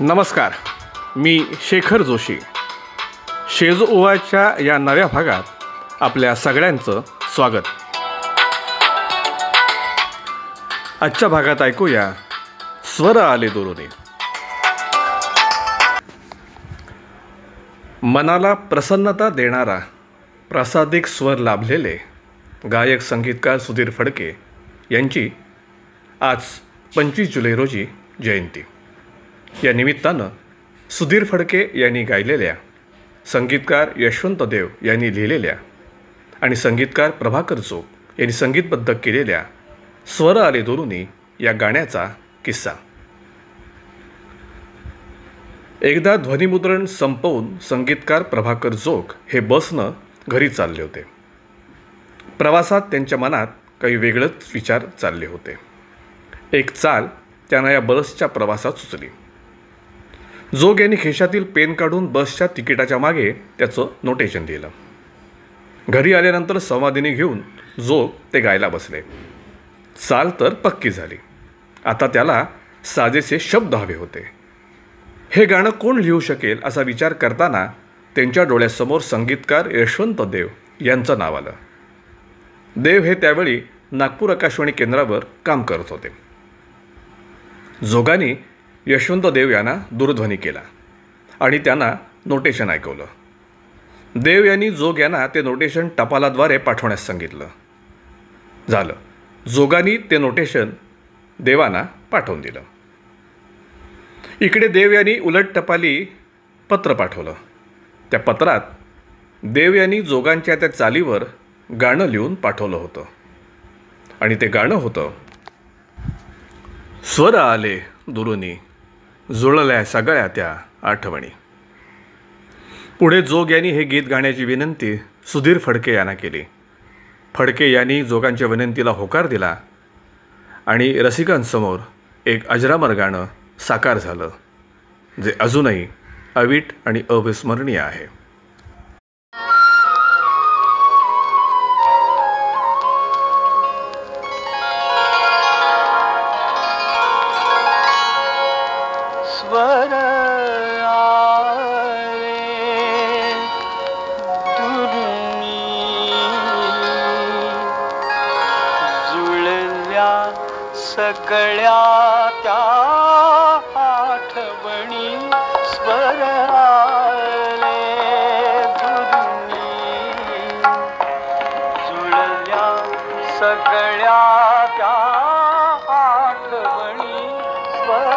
नमस्कार मी शेखर जोशी. शेज ओवाच्या या नव्या भागात आपल्या सगळ्यांचं स्वागत. आजच्या भागात ऐकूया स्वर आले दुरुने. मनाला प्रसन्नता देणारा प्रासादिक स्वर लाभलेले गायक संगीतकार सुधीर फडके यांची आज पंचवीस जुलै रोजी जयंती. या निमित्तानं सुधीर फडके यांनी गायलेल्या संगीतकार यशवंत देव यांनी लिहिलेल्या आणि संगीतकार प्रभाकर चोक यांनी संगीतबद्ध केलेल्या स्वर आले दोरुनी या गाण्याचा किस्सा. एकदा ध्वनिमुद्रण संपवून संगीतकार प्रभाकर जोग हे बसनं घरी चालले होते. प्रवासात त्यांच्या मनात काही वेगळंच विचार चालले होते. एक चाल त्यांना या बसच्या प्रवासात सुचली. जोग यांनी खिशातील पेन काढून बसच्या तिकिटाच्या मागे त्याचं नोटेशन दिलं. घरी आल्यानंतर संवादिनी घेऊन जोग ते गायला बसले. चाल तर पक्की झाली. आता त्याला साजेसे शब्द हवे होते. हे गाणं कोण लिहू शकेल असा विचार करताना त्यांच्या डोळ्यासमोर संगीतकार यशवंत देव यांचं नाव आलं. देव हे त्यावेळी नागपूर आकाशवाणी केंद्रावर काम करत होते. जोगानी यशवंत देव यांना दूरध्वनी केला आणि त्यांना नोटेशन ऐकवलं. देव यांनी जोग यांना ते नोटेशन टपालाद्वारे पाठवण्यास सांगितलं. झालं. जोगानी ते नोटेशन देवांना पाठवून दिलं. इकडे देव यांनी उलट टपाली पत्र पाठवलं. त्या पत्रात देव यांनी जोगांच्या त्या चालीवर गाणं लिहून पाठवलं होतं. आणि ते गाणं होतं स्वर आले दुरुनी जुळल्या सगळ्या त्या आठवणी. पुढे जोग यांनी हे गीत गाण्याची विनंती सुधीर फडके यांना केली. फडके यांनी जोगांच्या विनंतीला होकार दिला आणि रसिकांसमोर एक अजरामर गाणं साकार झालं जे अजूनही अवीट आणि अविस्मरणीय आहे. सगळ्या त्या आठवणी स्वर आले जुळल्या सगळ्या त्या आठवणी स्वर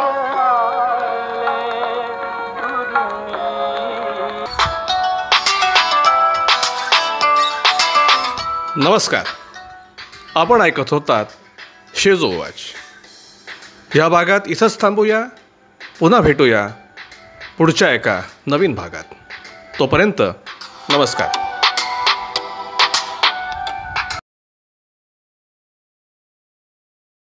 नमस्कार. आपण ऐकत होतात शेजोवाच. या भागात इथंच थांबूया पुन्हा भेटूया पुढच्या एका नवीन भागात. तोपर्यंत नमस्कार.